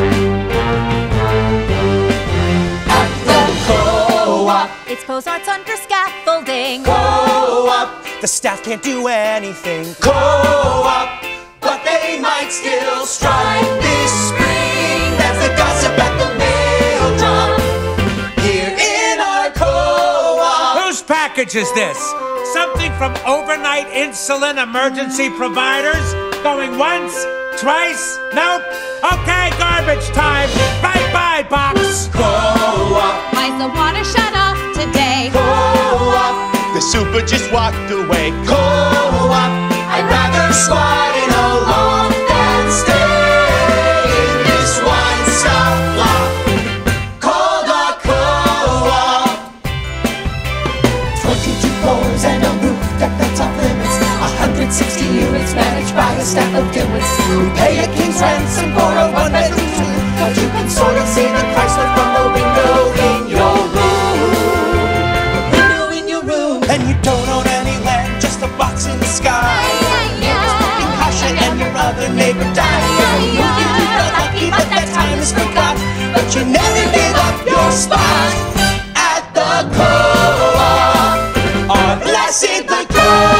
At the co-op. It's Pose Arts under scaffolding. Co-op. The staff can't do anything. Co-op. But they might still strike this spring. That's the gossip at the mail drop. Here in our co-op. Whose package is this? Something from overnight insulin emergency providers? Going once? Twice? Nope. Okay. Super just walked away. Co-op. I'd rather squat in a loft than stay in this one-stop block called a co-op. Twenty-two floors and a roof deck that's off limits. 160 units managed by a staff of dimwits who pay a king's ransom for paper tight. You're moving to the lucky, but that time is forgot. But you never give up your spot at the co-op. Our blessed the co-op.